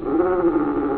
Mm-hmm.